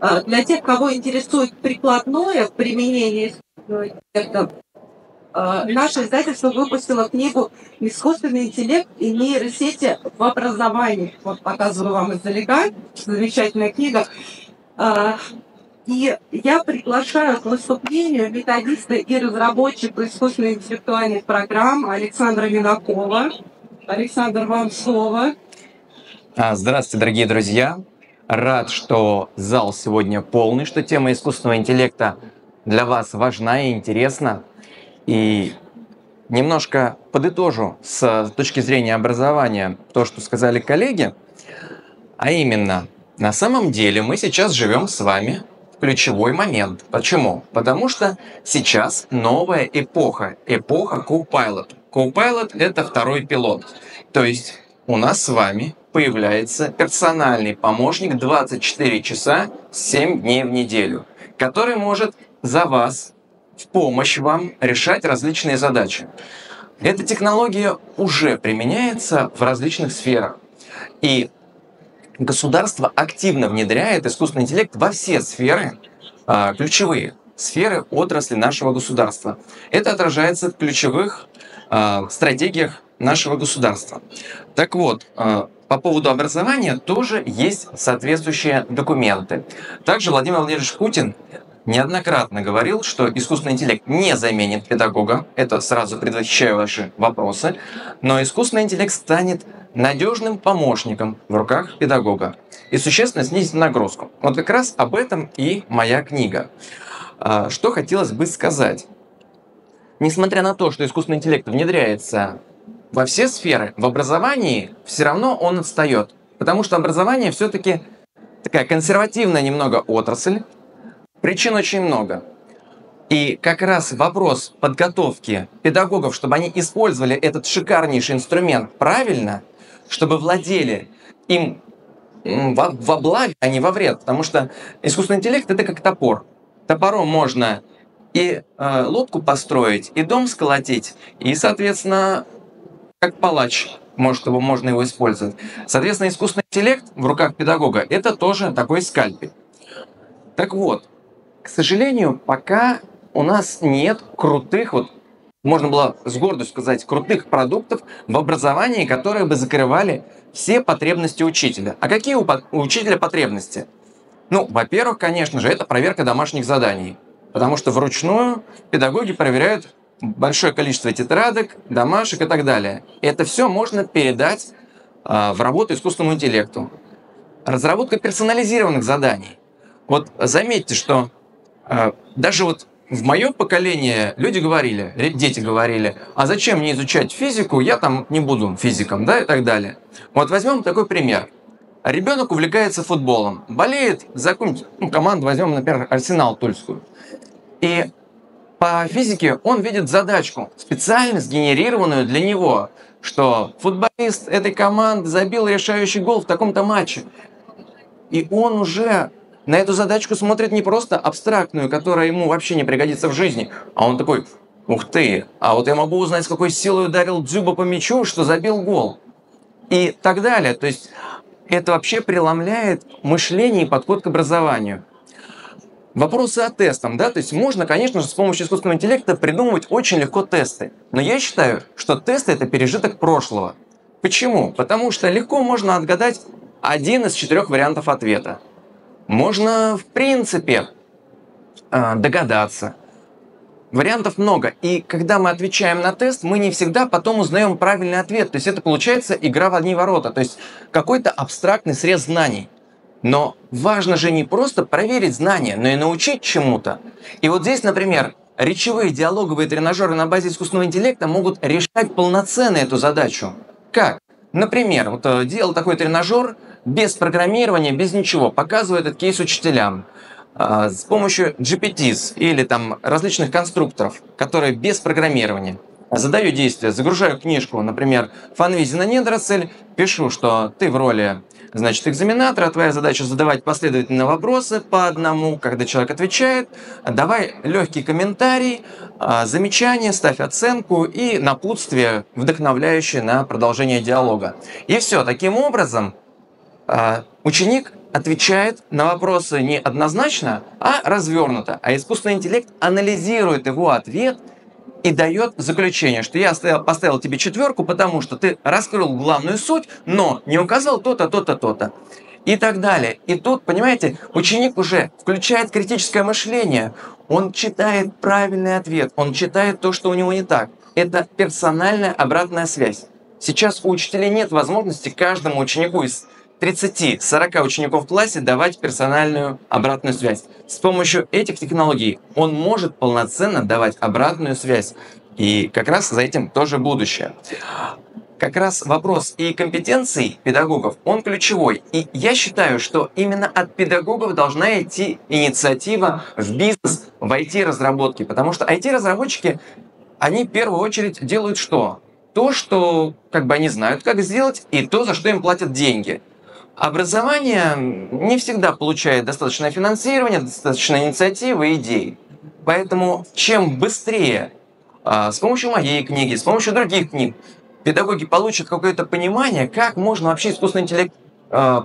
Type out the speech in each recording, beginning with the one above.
А, для тех, кого интересует прикладное применение искусственного интеллекта, а, наше издательство выпустило книгу «Искусственный интеллект и нейросети в образовании». Вот показываю вам издалека. Замечательная книга. А, и я приглашаю к выступлению методиста и разработчика искусственно-интеллектуальных программ Александра Винакова. Александр, вам слово. Здравствуйте, дорогие друзья. Рад, что зал сегодня полный, что тема искусственного интеллекта для вас важна и интересна. И немножко подытожу с точки зрения образования то, что сказали коллеги. А именно, на самом деле мы сейчас живем с вами в ключевой момент. Почему? Потому что сейчас новая эпоха, эпоха Copilot. Copilot — это второй пилот. То есть у нас с вами появляется персональный помощник 24 часа 7 дней в неделю, который может за вас, в помощь вам решать различные задачи. Эта технология уже применяется в различных сферах. И государство активно внедряет искусственный интеллект во все сферы, а, ключевые сферы отрасли нашего государства. Это отражается в ключевых а, стратегиях нашего государства. Так вот, а, по поводу образования тоже есть соответствующие документы. Также Владимир Владимирович Путин неоднократно говорил, что искусственный интеллект не заменит педагога. Это сразу предвосхищаю ваши вопросы. Но искусственный интеллект станет надежным помощником в руках педагога и существенно снизит нагрузку. Вот как раз об этом и моя книга. А, что хотелось бы сказать. Несмотря на то, что искусственный интеллект внедряется во все сферы, в образовании все равно он отстает. Потому что образование все-таки такая консервативная немного отрасль. Причин очень много. И как раз вопрос подготовки педагогов, чтобы они использовали этот шикарнейший инструмент правильно, чтобы владели им во, во благо, а не во вред. Потому что искусственный интеллект это как топор. Топором можно и э, лодку построить, и дом сколотить, и, соответственно, как палач, может его, можно его использовать. Соответственно, искусственный интеллект в руках педагога – это тоже такой скальпель. Так вот, к сожалению, пока у нас нет крутых, вот можно было с гордостью сказать, крутых продуктов в образовании, которые бы закрывали все потребности учителя. А какие у, у учителя потребности? Ну, во-первых, конечно же, это проверка домашних заданий. Потому что вручную педагоги проверяют большое количество тетрадок, домашек и так далее. Это все можно передать э, в работу искусственному интеллекту. Разработка персонализированных заданий. Вот заметьте, что э, даже вот в мое поколение люди говорили, дети говорили, а зачем мне изучать физику, я там не буду физиком, да, и так далее. Вот возьмем такой пример. Ребенок увлекается футболом, болеет за какую-нибудь ну, команду, возьмем, например, Арсенал Тульскую. И по физике он видит задачку, специально сгенерированную для него, что футболист этой команды забил решающий гол в таком-то матче. И он уже на эту задачку смотрит не просто абстрактную, которая ему вообще не пригодится в жизни, а он такой, ух ты, а вот я могу узнать, с какой силой ударил Дзюба по мячу, что забил гол. И так далее. То есть это вообще преломляет мышление и подход к образованию. Вопросы о тестах, да, то есть можно, конечно же, с помощью искусственного интеллекта придумывать очень легко тесты. Но я считаю, что тесты это пережиток прошлого. Почему? Потому что легко можно отгадать один из четырех вариантов ответа. Можно, в принципе, а, догадаться. Вариантов много. И когда мы отвечаем на тест, мы не всегда потом узнаем правильный ответ. То есть это получается игра в одни ворота. То есть какой-то абстрактный срез знаний. Но важно же не просто проверить знания, но и научить чему-то. И вот здесь, например, речевые диалоговые тренажеры на базе искусственного интеллекта могут решать полноценно эту задачу. Как? Например, вот э, делал такой тренажер без программирования, без ничего, показываю этот кейс учителям э, с помощью GPTs или там различных конструкторов, которые без программирования. Задаю действие, загружаю книжку, например, Фанвизина Недоросль, пишу, что ты в роли Значит, экзаменатор, а твоя задача задавать последовательно вопросы по одному, когда человек отвечает. Давай легкий комментарий, а, замечание, ставь оценку и напутствие, вдохновляющее на продолжение диалога. И все, таким образом а, ученик отвечает на вопросы не однозначно, а развернуто. А искусственный интеллект анализирует его ответ и дает заключение, что я оставил, поставил тебе четверку, потому что ты раскрыл главную суть, но не указал то-то, то-то, то-то. И так далее. И тут, понимаете, ученик уже включает критическое мышление. Он читает правильный ответ, он читает то, что у него не так. Это персональная обратная связь. Сейчас у учителей нет возможности каждому ученику из 30-40 учеников в классе давать персональную обратную связь. С помощью этих технологий он может полноценно давать обратную связь. И как раз за этим тоже будущее. Как раз вопрос и компетенций педагогов, он ключевой. И я считаю, что именно от педагогов должна идти инициатива в бизнес, в IT-разработки. Потому что IT-разработчики, они в первую очередь делают что? то, что как бы они знают, как сделать, и то, за что им платят деньги. Образование не всегда получает достаточное финансирование, достаточно инициативы и идей. Поэтому чем быстрее а, с помощью моей книги, с помощью других книг педагоги получат какое-то понимание, как можно вообще искусственный интеллект а,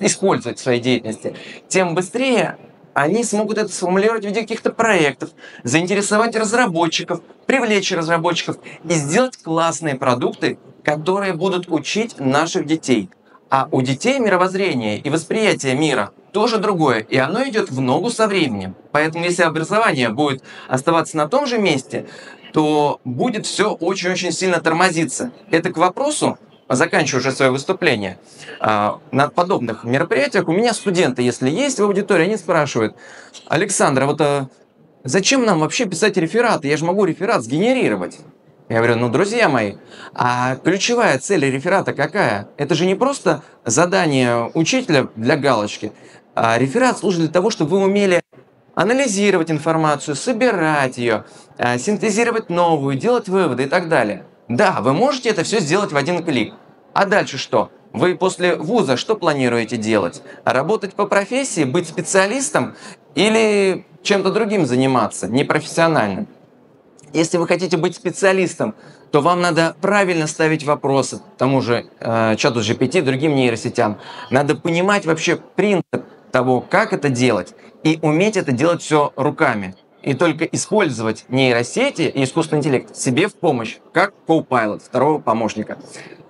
использовать в своей деятельности, тем быстрее они смогут это сформулировать в виде каких-то проектов, заинтересовать разработчиков, привлечь разработчиков и сделать классные продукты, которые будут учить наших детей. А у детей мировоззрение и восприятие мира тоже другое, и оно идет в ногу со временем. Поэтому если образование будет оставаться на том же месте, то будет все очень-очень сильно тормозиться. Это к вопросу заканчиваю уже свое выступление, а, на подобных мероприятиях у меня студенты, если есть в аудитории, они спрашивают, Александр, а вот а зачем нам вообще писать рефераты? Я же могу реферат сгенерировать. Я говорю, ну, друзья мои, а ключевая цель реферата какая? Это же не просто задание учителя для галочки, а реферат служит для того, чтобы вы умели анализировать информацию, собирать ее, а, синтезировать новую, делать выводы и так далее. Да, вы можете это все сделать в один клик. А дальше что? Вы после вуза что планируете делать? Работать по профессии, быть специалистом или чем-то другим заниматься, непрофессиональным? Если вы хотите быть специалистом, то вам надо правильно ставить вопросы тому же э, чату GPT, другим нейросетям. Надо понимать вообще принцип того, как это делать, и уметь это делать все руками и только использовать нейросети и искусственный интеллект себе в помощь, как co-pilot, второго помощника.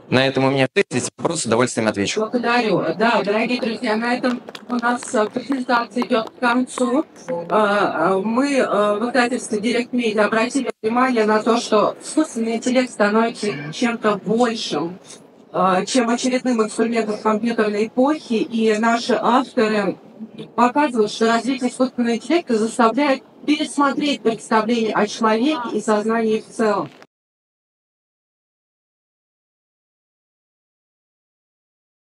На этом у меня все. Если вопросы, с удовольствием отвечу. Благодарю. Да, дорогие друзья, на этом у нас э, презентация идет к концу. Э, э, мы в издательстве Direct Media обратили внимание на то, что искусственный интеллект становится чем-то большим, чем очередным инструментом компьютерной эпохи, и наши авторы показывают, что развитие искусственного интеллекта заставляет пересмотреть представление о человеке и сознании в целом.